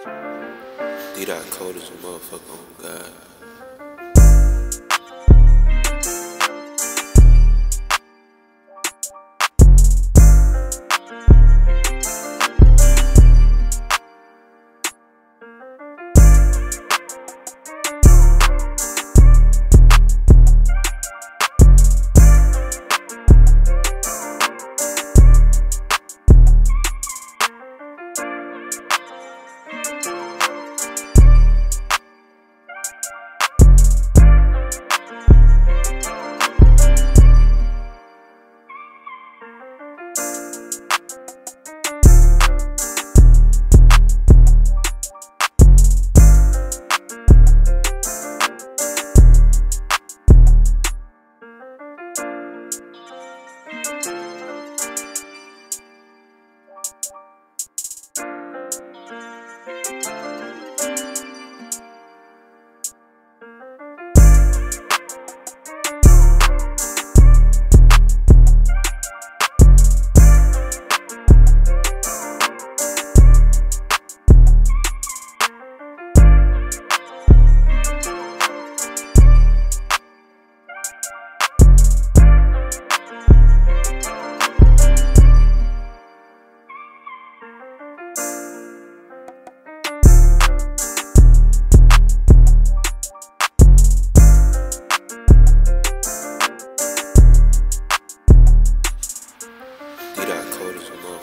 Did I call this a motherfucker, on God.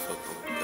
difficult.